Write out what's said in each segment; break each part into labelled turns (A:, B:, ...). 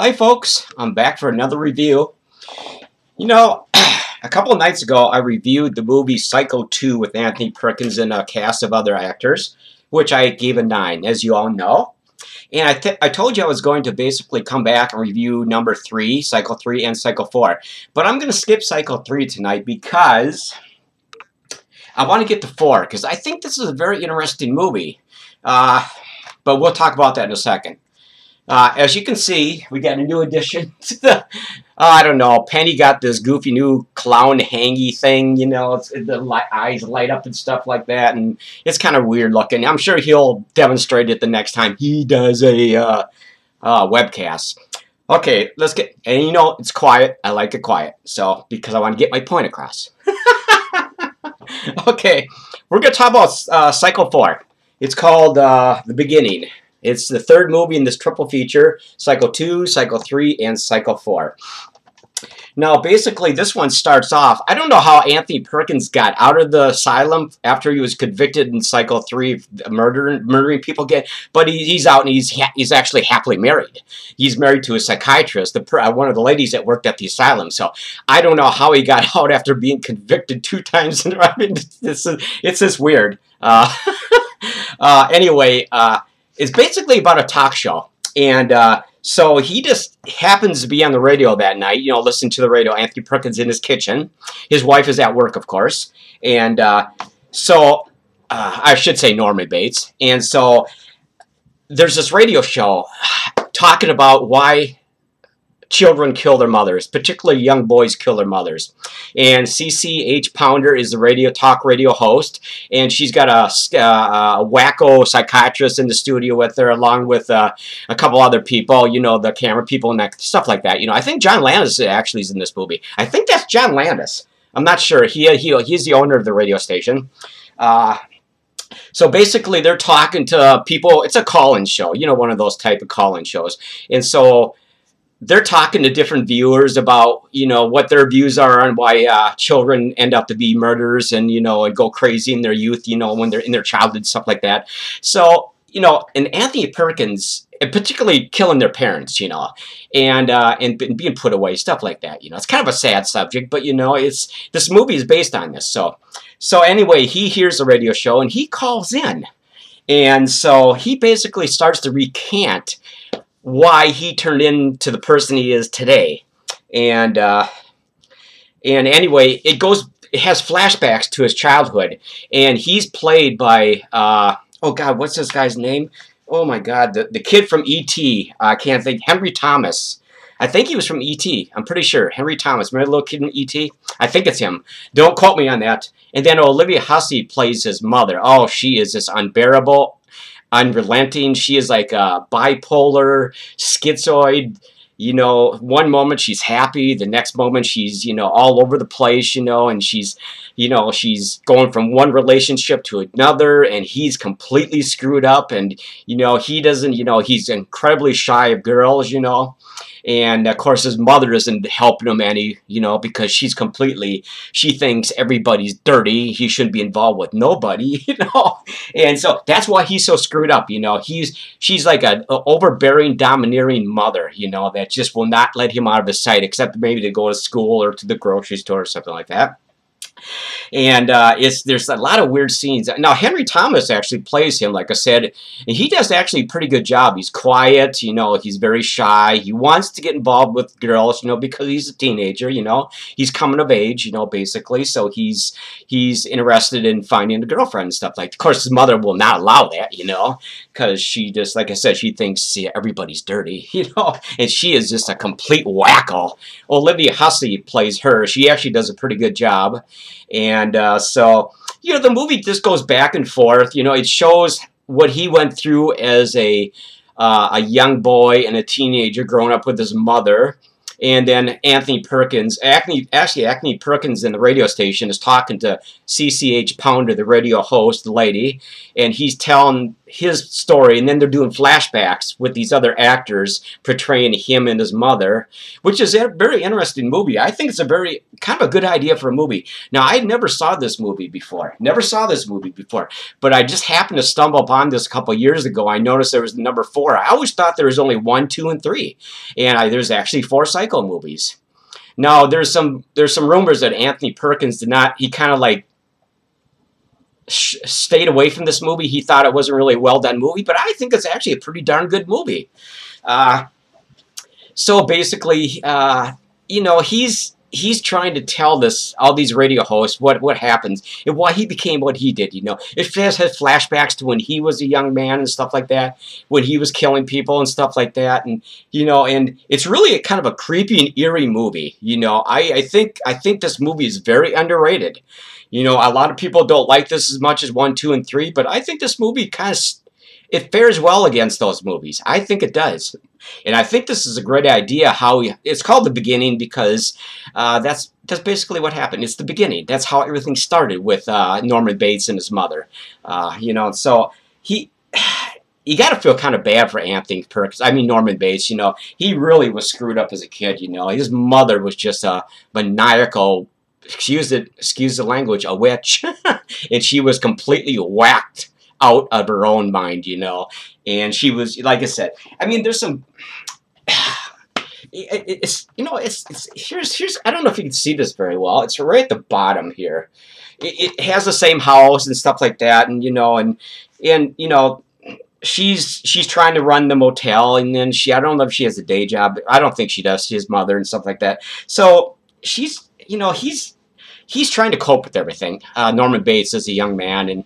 A: Hi folks, I'm back for another review. You know, a couple of nights ago I reviewed the movie Psycho 2 with Anthony Perkins and a cast of other actors, which I gave a 9, as you all know. And I, I told you I was going to basically come back and review number 3, Psycho 3, and Psycho 4. But I'm going to skip Psycho 3 tonight because I want to get to 4, because I think this is a very interesting movie. Uh, but we'll talk about that in a second. Uh, as you can see, we got a new addition to the, uh, I don't know, Penny got this goofy new clown hangy thing, you know, it's, the light, eyes light up and stuff like that, and it's kind of weird looking. I'm sure he'll demonstrate it the next time he does a uh, uh, webcast. Okay, let's get, and you know, it's quiet. I like it quiet, so, because I want to get my point across. okay, we're going to talk about uh, Psycho 4. It's called uh, The Beginning. It's the third movie in this triple feature, Psycho 2, Psycho 3, and Psycho 4. Now, basically, this one starts off, I don't know how Anthony Perkins got out of the asylum after he was convicted in Psycho 3 murdering, murdering people again, but he, he's out and he's, he's actually happily married. He's married to a psychiatrist, the, uh, one of the ladies that worked at the asylum, so I don't know how he got out after being convicted two times. I mean, it's, it's just weird. Uh, uh, anyway, uh, it's basically about a talk show. And uh, so he just happens to be on the radio that night, you know, listen to the radio. Anthony Perkins in his kitchen. His wife is at work, of course. And uh, so, uh, I should say Norman Bates. And so there's this radio show talking about why children kill their mothers, particularly young boys kill their mothers. And CCH Pounder is the radio talk radio host, and she's got a, uh, a wacko psychiatrist in the studio with her, along with uh, a couple other people, you know, the camera people and that stuff like that. You know, I think John Landis actually is in this movie. I think that's John Landis. I'm not sure. He, he he's the owner of the radio station. Uh, so basically, they're talking to people. It's a call-in show, you know, one of those type of call-in shows. And so they're talking to different viewers about you know what their views are on why uh, children end up to be murderers and you know and go crazy in their youth you know when they're in their childhood stuff like that. So you know and Anthony Perkins particularly killing their parents you know and uh, and being put away stuff like that you know. It's kind of a sad subject but you know it's this movie is based on this so so anyway he hears the radio show and he calls in. And so he basically starts to recant why he turned into the person he is today. And uh, and anyway, it goes it has flashbacks to his childhood, and he's played by uh, oh god, what's this guy's name? Oh my god, the the kid from E.T. I can't think. Henry Thomas. I think he was from E.T. I'm pretty sure. Henry Thomas. Remember the little kid in E.T.? I think it's him. Don't quote me on that. And then Olivia Hussey plays his mother. Oh, she is this unbearable, unrelenting. She is like a bipolar, schizoid. You know, one moment she's happy, the next moment she's, you know, all over the place, you know, and she's, you know, she's going from one relationship to another, and he's completely screwed up, and, you know, he doesn't, you know, he's incredibly shy of girls, you know, and of course his mother isn't helping him any you know because she's completely she thinks everybody's dirty. He shouldn't be involved with nobody you know? And so that's why he's so screwed up you know? He's she's like an overbearing domineering mother you know that just will not let him out of his sight except maybe to go to school or to the grocery store or something like that and uh, it's there's a lot of weird scenes. Now Henry Thomas actually plays him, like I said, and he does actually a pretty good job. He's quiet, you know, he's very shy. He wants to get involved with girls, you know, because he's a teenager, you know, he's coming of age, you know, basically. So he's he's interested in finding a girlfriend and stuff like. Of course, his mother will not allow that, you know, because she just, like I said, she thinks see, everybody's dirty, you know, and she is just a complete wacko. Olivia Hussey plays her. She actually does a pretty good job. And uh, so, you know, the movie just goes back and forth. You know, it shows what he went through as a uh, a young boy and a teenager growing up with his mother. And then Anthony Perkins, Acne, actually Acne Perkins in the radio station is talking to CCH Pounder, the radio host, the lady, and he's telling his story, and then they're doing flashbacks with these other actors portraying him and his mother, which is a very interesting movie. I think it's a very kind of a good idea for a movie. Now, I never saw this movie before, never saw this movie before, but I just happened to stumble upon this a couple years ago. I noticed there was number four. I always thought there was only one, two, and three, and I, there's actually four Psycho movies. Now, there's some there's some rumors that Anthony Perkins did not. He kind of like stayed away from this movie. He thought it wasn't really a well done movie, but I think it's actually a pretty darn good movie. Uh, so basically, uh, you know, he's he's trying to tell this all these radio hosts what what happens and why he became what he did. You know, it has, has flashbacks to when he was a young man and stuff like that, when he was killing people and stuff like that, and you know, and it's really a kind of a creepy and eerie movie. You know, I I think I think this movie is very underrated. You know, a lot of people don't like this as much as 1, 2, and 3, but I think this movie kind of, it fares well against those movies. I think it does. And I think this is a great idea how we, it's called The Beginning because uh, that's that's basically what happened. It's the beginning. That's how everything started with uh, Norman Bates and his mother. Uh, you know, so he you got to feel kind of bad for Anthony Perkins. I mean, Norman Bates, you know, he really was screwed up as a kid, you know. His mother was just a maniacal excuse the, excuse the language, a witch, and she was completely whacked out of her own mind, you know. And she was, like I said, I mean, there's some. It's you know it's, it's here's here's I don't know if you can see this very well. It's right at the bottom here. It, it has the same house and stuff like that, and you know, and and you know, she's she's trying to run the motel and then she I don't know if she has a day job I don't think she does his mother and stuff like that so she's you know he's he's trying to cope with everything. Uh, Norman Bates is a young man, and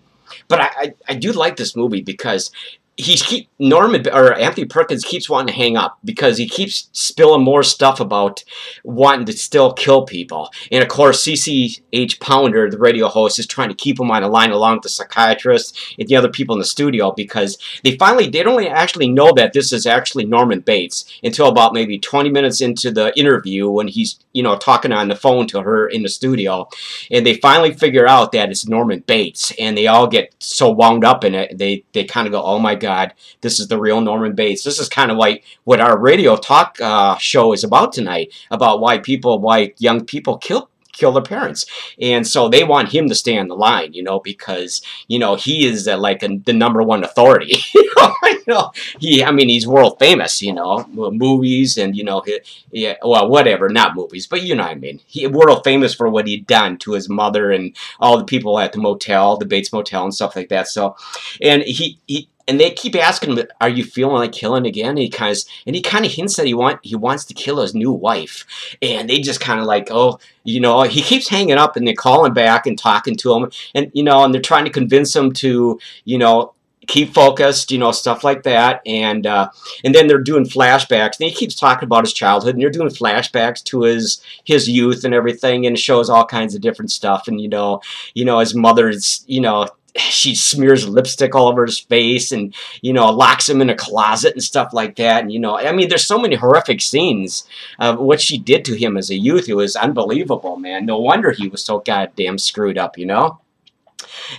A: but I, I, I do like this movie because he's keep Norman or Anthony Perkins keeps wanting to hang up because he keeps spilling more stuff about wanting to still kill people. And of course, CCH Pounder, the radio host, is trying to keep him on the line along with the psychiatrist and the other people in the studio because they finally they don't actually know that this is actually Norman Bates until about maybe 20 minutes into the interview when he's you know talking on the phone to her in the studio, and they finally figure out that it's Norman Bates, and they all get so wound up in it they they kind of go, oh my God, this is the real Norman Bates. This is kind of like what our radio talk uh, show is about tonight, about why people, why young people kill kill their parents. And so they want him to stay on the line, you know, because, you know, he is uh, like a, the number one authority. you, know, he, I mean, he's world famous, you know, movies and, you know, he, yeah, well, whatever, not movies, but you know what I mean. He world famous for what he'd done to his mother and all the people at the motel, the Bates Motel and stuff like that. So, and he, he and they keep asking him, "Are you feeling like killing again?" And he kind of and he kind of hints that he want he wants to kill his new wife, and they just kind of like, "Oh, you know." He keeps hanging up, and they call him back and talking to him, and you know, and they're trying to convince him to, you know, keep focused, you know, stuff like that, and uh, and then they're doing flashbacks, and he keeps talking about his childhood, and they're doing flashbacks to his his youth and everything, and shows all kinds of different stuff, and you know, you know, his mother's, you know she smears lipstick all over his face and you know locks him in a closet and stuff like that. And you know i mean there's so many horrific scenes of what she did to him as a youth. It was unbelievable man. No wonder he was so goddamn screwed up you know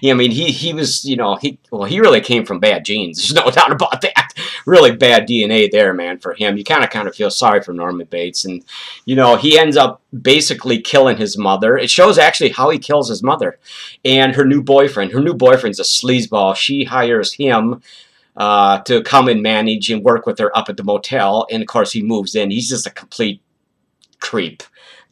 A: yeah, I mean, he he was, you know, he well, he really came from bad genes. There's no doubt about that. Really bad DNA there, man, for him. You kind of kind of feel sorry for Norman Bates, and you know, he ends up basically killing his mother. It shows actually how he kills his mother and her new boyfriend. Her new boyfriend's a sleazeball. She hires him. Uh, to come and manage and work with her up at the motel, and of course he moves in. He's just a complete creep.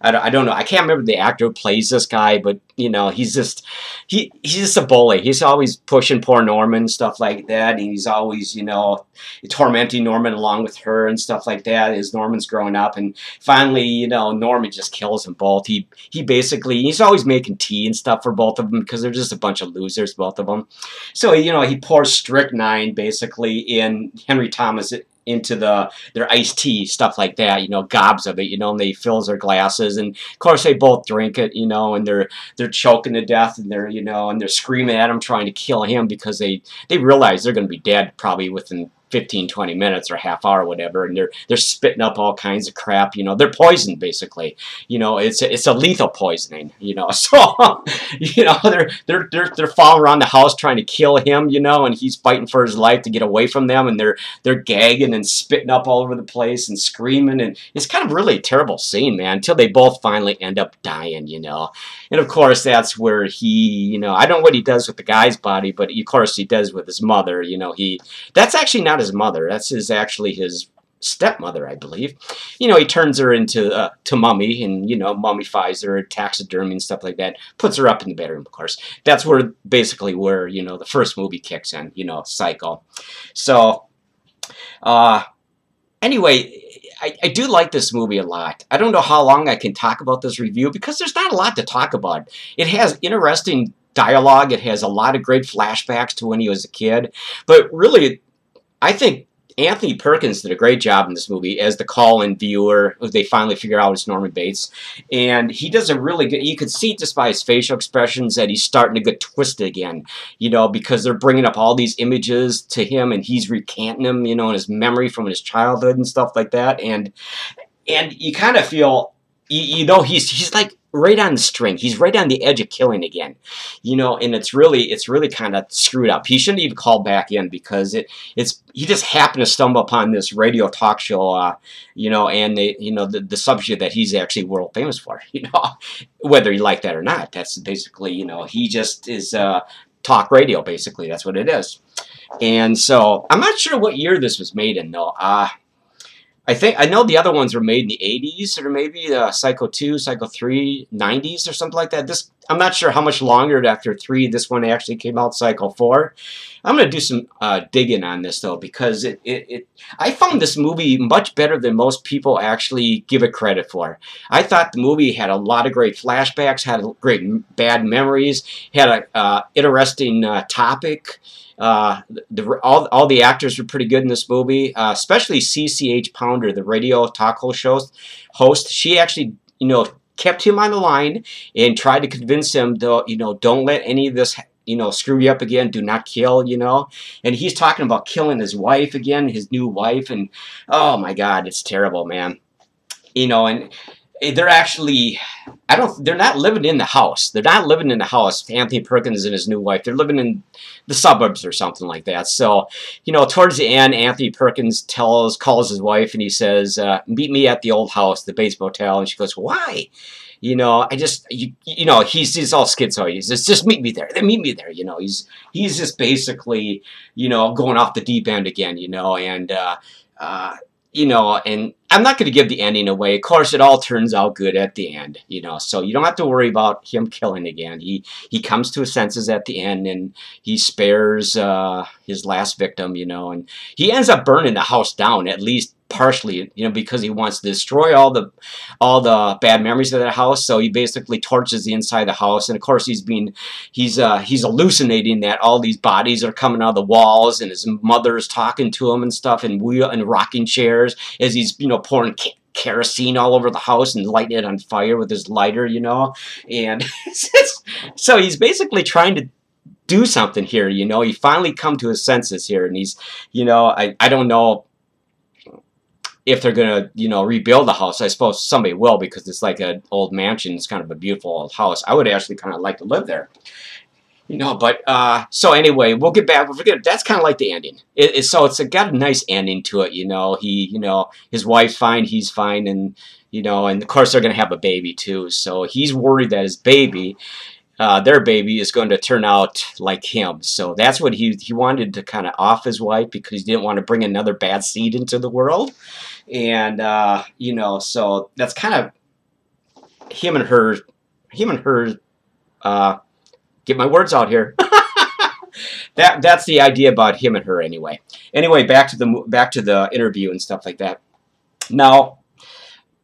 A: I don't, I don't know. I can't remember the actor who plays this guy, but you know, he's just he he's just a bully. He's always pushing poor Norman stuff like that. He's always you know tormenting Norman along with her and stuff like that as Norman's growing up. And finally, you know, Norman just kills them both. He he basically he's always making tea and stuff for both of them because they're just a bunch of losers, both of them. So you know, he pours strychnine basically in Henry Thomas into the their iced tea stuff like that you know gobs of it you know and they fills their glasses. And of course they both drink it you know and they're they're choking to death and they're you know and they're screaming at him trying to kill him because they they realize they're going to be dead probably within 15, 20 minutes or half hour whatever, and they're they're spitting up all kinds of crap. You know, they're poisoned basically. You know, it's a, it's a lethal poisoning. You know, so you know they're they're they're they're following around the house trying to kill him. You know, and he's fighting for his life to get away from them, and they're they're gagging and spitting up all over the place and screaming, and it's kind of really a terrible scene, man. Until they both finally end up dying. You know, and of course that's where he, you know, I don't know what he does with the guy's body, but of course he does with his mother. You know, he that's actually not his mother. That's his actually his stepmother, I believe. You know, he turns her into uh, to mummy and you know mummifies her, taxidermy and stuff like that. Puts her up in the bedroom, of course. That's where basically where you know the first movie kicks in. You know, Psycho. So, uh, anyway. I, I do like this movie a lot. I don't know how long I can talk about this review because there's not a lot to talk about. It has interesting dialogue. It has a lot of great flashbacks to when he was a kid. But really, I think Anthony Perkins did a great job in this movie as the call-in viewer. They finally figure out it's Norman Bates, and he does a really good. You can see just by his facial expressions that he's starting to get twisted again. You know, because they're bringing up all these images to him, and he's recanting them. You know, in his memory from his childhood and stuff like that, and and you kind of feel. You, you know, he's he's like right on the string. He's right on the edge of killing again, you know. And it's really, it's really kind of screwed up. He shouldn't even call back in because it, it's he just happened to stumble upon this radio talk show, uh, you know, and they, you know, the the subject that he's actually world famous for, you know, whether you like that or not. That's basically, you know, he just is uh, talk radio. Basically, that's what it is. And so I'm not sure what year this was made in though. Uh, I think I know the other ones were made in the 80s or maybe uh, Psycho 2, Psycho 3, 90s or something like that. This I'm not sure how much longer after 3 this one actually came out, Psycho 4. I'm going to do some uh, digging on this though because it, it, it, I found this movie much better than most people actually give it credit for. I thought the movie had a lot of great flashbacks, had great bad memories, had a uh, interesting uh, topic. Uh, the, all, all the actors were pretty good in this movie, uh, especially CCH Pounder, the radio talk show host. She actually, you know, kept him on the line and tried to convince him, to, you know, don't let any of this you know, screw you up again, do not kill, you know. And he's talking about killing his wife again, his new wife, and oh my god, it's terrible, man. You know, and they're actually I don't they're not living in the house. They're not living in the house, Anthony Perkins and his new wife. They're living in the suburbs or something like that. So, you know, towards the end, Anthony Perkins tells calls his wife and he says, uh, meet me at the old house, the Bates Motel, and she goes, Why? You know, I just you, you know, he's he's all schizo. He says, just meet me there. They meet me there, you know. He's he's just basically, you know, going off the deep end again, you know, and uh uh you know, and I'm not going to give the ending away. Of course, it all turns out good at the end, you know, so you don't have to worry about him killing again. He he comes to his senses at the end, and he spares uh, his last victim, you know, and he ends up burning the house down at least partially, you know, because he wants to destroy all the all the bad memories of that house. So he basically torches the inside of the house, and of course he's being he's uh, he's hallucinating that all these bodies are coming out of the walls, and his mother's talking to him and stuff, and wheel and rocking chairs as he's you know pouring kerosene all over the house and lighting it on fire with his lighter, you know, and so he's basically trying to do something here, you know. He finally come to his senses here, and he's, you know, I, I don't know if they're gonna, you know, rebuild the house. I suppose somebody will because it's like an old mansion. It's kind of a beautiful old house. I would actually kind of like to live there. You know, but uh, so anyway, we'll get back. We'll forget. That's kind of like the ending. It, it, so it's a, got a nice ending to it. You know, he, you know, his wife's fine, he's fine, and you know, and of course they're gonna have a baby too. So he's worried that his baby uh, their baby is going to turn out like him. So that's what he, he wanted to kind of off his wife because he didn't want to bring another bad seed into the world. And, uh, you know, so that's kind of him and her, him and her, uh, get my words out here. that that's the idea about him and her anyway. Anyway, back to the back to the interview and stuff like that. Now,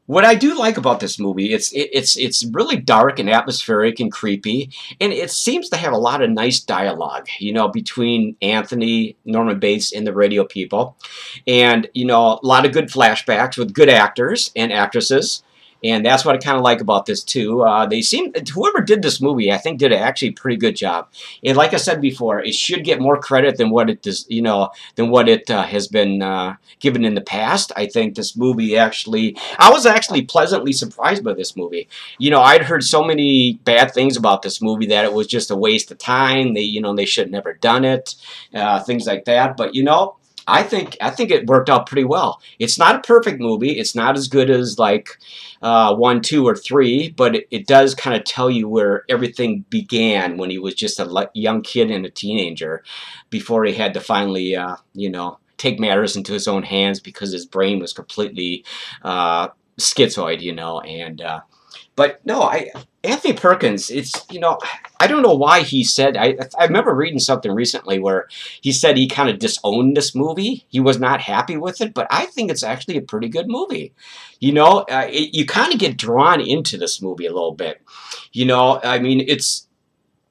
A: what I do like about this movie, it's it, it's it's really dark and atmospheric and creepy, and it seems to have a lot of nice dialogue, you know, between Anthony, Norman Bates, and the radio people, and you know, a lot of good flashbacks with good actors and actresses, And that's what I kind of like about this too. Uh, they seem whoever did this movie, I think, did actually a pretty good job. And like I said before, it should get more credit than what it does, you know, than what it uh, has been uh, given in the past. I think this movie actually, I was actually pleasantly surprised by this movie. You know, I'd heard so many bad things about this movie that it was just a waste of time. They, you know, they should have never done it, uh, things like that. But you know, I think I think it worked out pretty well. It's not a perfect movie. It's not as good as like uh, one, two, or three, but it, it does kind of tell you where everything began when he was just a young kid and a teenager, before he had to finally, uh, you know, take matters into his own hands because his brain was completely uh, schizoid, you know, and uh, but no, I Anthony Perkins, it's, you know, I don't know why he said, I, I remember reading something recently where he said he kind of disowned this movie. He was not happy with it, but I think it's actually a pretty good movie. You know, uh, it, you kind of get drawn into this movie a little bit. You know, I mean, it's,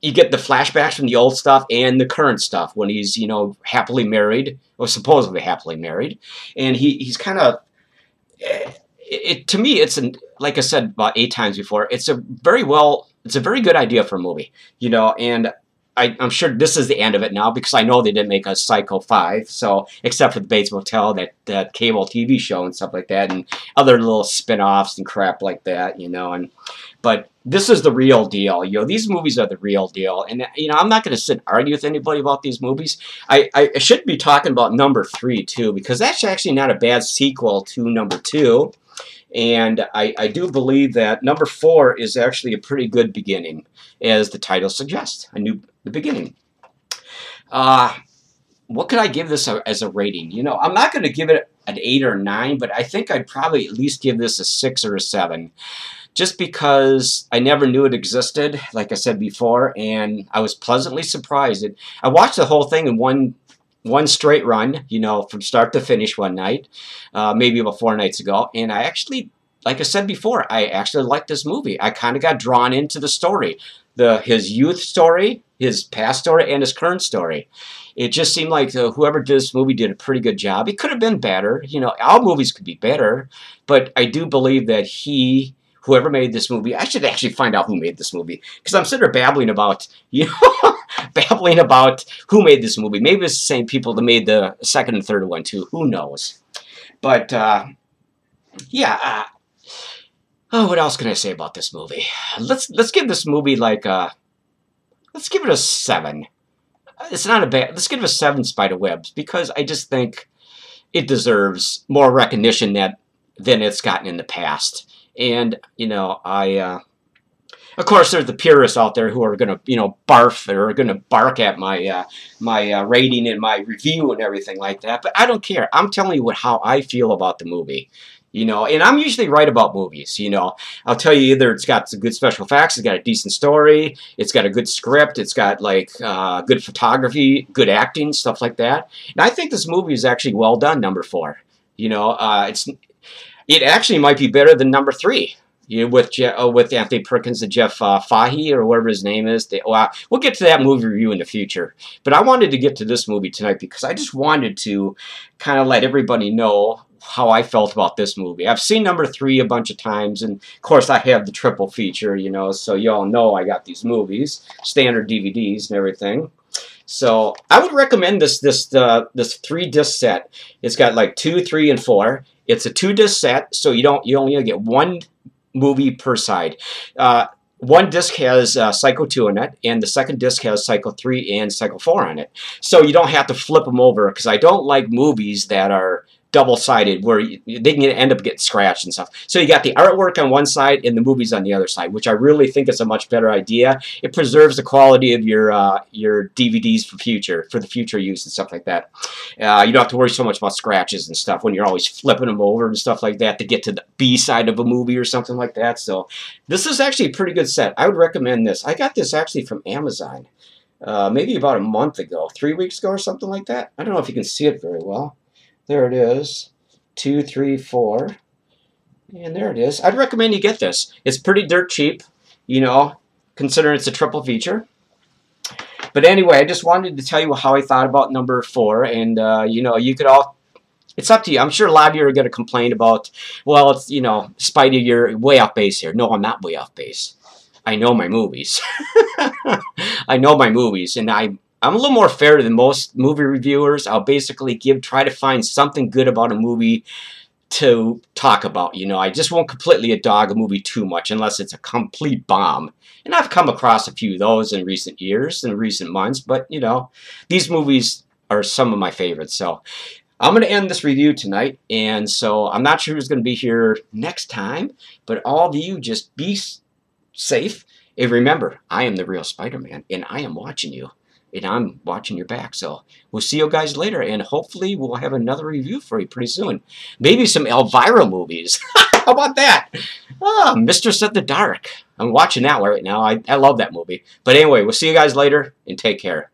A: you get the flashbacks from the old stuff and the current stuff when he's, you know, happily married, or supposedly happily married. And he, he's kind of, eh, it, to me, it's an like I said about eight times before. It's a very well, it's a very good idea for a movie, you know. And I, am sure this is the end of it now because I know they didn't make a Psycho five. So except for the Bates Motel, that that cable TV show and stuff like that, and other little spin-offs and crap like that, you know. And but this is the real deal. You know, these movies are the real deal. And, you know, I'm not going to sit and argue with anybody about these movies. I, I should be talking about number three, too, because that's actually not a bad sequel to number two. And I, I do believe that number four is actually a pretty good beginning, as the title suggests, a new the beginning. Uh, what could I give this a, as a rating? You know, I'm not going to give it an 8 or 9, but I think I'd probably at least give this a 6 or a 7. Just because I never knew it existed, like I said before, and I was pleasantly surprised. It, I watched the whole thing in one one straight run, you know, from start to finish one night, uh, maybe about four nights ago. And I actually, like I said before, I actually liked this movie. I kind of got drawn into the story, the his youth story, his past story, and his current story. It just seemed like uh, whoever did this movie did a pretty good job. It could have been better. You know, all movies could be better, but I do believe that he whoever made this movie. I should actually find out who made this movie because I'm sitting there babbling about, you know, babbling about who made this movie. Maybe it's the same people that made the second and third one too. Who knows? But uh, yeah. Uh, oh, what else can I say about this movie? Let's let's give this movie like a. Uh, let's give it a seven. It's not a bad. Let's give it a seven. Spider webs because I just think it deserves more recognition that than it's gotten in the past. And, you know, I, uh, of course, there's the purists out there who are going to, you know, barf or are going to bark at my uh, my uh, rating and my review and everything like that. But I don't care. I'm telling you what how I feel about the movie. You know, and I'm usually right about movies. You know, I'll tell you either it's got some good special effects, it's got a decent story, it's got a good script, it's got like uh, good photography, good acting, stuff like that. And I think this movie is actually well done. Number four. You know, uh, it's it actually might be better than number three. You know, with Je uh, with Anthony Perkins and Jeff uh, Fahey or whatever his name is. They, well, we'll get to that movie review in the future. But I wanted to get to this movie tonight because I just wanted to kind of let everybody know how I felt about this movie. I've seen number three a bunch of times, and of course I have the triple feature, you know, so y'all know I got these movies, standard DVDs and everything. So I would recommend this this uh, this three disc set. It's got like two, three, and four. It's a two disc set, so you don't you only get one movie per side. Uh, one disc has uh, Psycho 2 in it, and the second disc has Psycho 3 and Psycho 4 on it. So you don't have to flip them over, because I don't like movies that are double-sided where they can end up getting scratched and stuff. So you got the artwork on one side and the movies on the other side, which I really think is a much better idea. It preserves the quality of your uh, your DVDs for future, for the future use and stuff like that. Uh, you don't have to worry so much about scratches and stuff when you're always flipping them over and stuff like that to get to the B side of a movie or something like that. So this is actually a pretty good set. I would recommend this. I got this actually from Amazon. Uh, maybe about a month ago, three weeks ago or something like that. I don't know if you can see it very well. There it is. Two, three, four. And there it is. I'd recommend you get this. It's pretty dirt cheap, you know, considering it's a triple feature. But anyway, I just wanted to tell you how I thought about number four. And, uh, you know, you could all It's up to you. I'm sure a lot of you are going to complain about, well, it's, you know, Spidey, you're way off base here. No, I'm not way off base. I know my movies. I know my movies, and I, I'm a little more fair than most movie reviewers. I'll basically give, try to find something good about a movie to talk about. You know, I just won't completely dog a movie too much unless it's a complete bomb. And I've come across a few of those in recent years, in recent months, but, you know, these movies are some of my favorites. So I'm going to end this review tonight, and so I'm not sure who's going to be here next time, but all of you just be safe. And remember, I am the real Spider-Man, and I am watching you and I'm watching your back. So we'll see you guys later, and hopefully we'll have another review for you pretty soon. Maybe some Elvira movies. How about that? Ah, Mistress of the Dark. I'm watching that right now. I, I love that movie. But anyway, we'll see you guys later, and take care.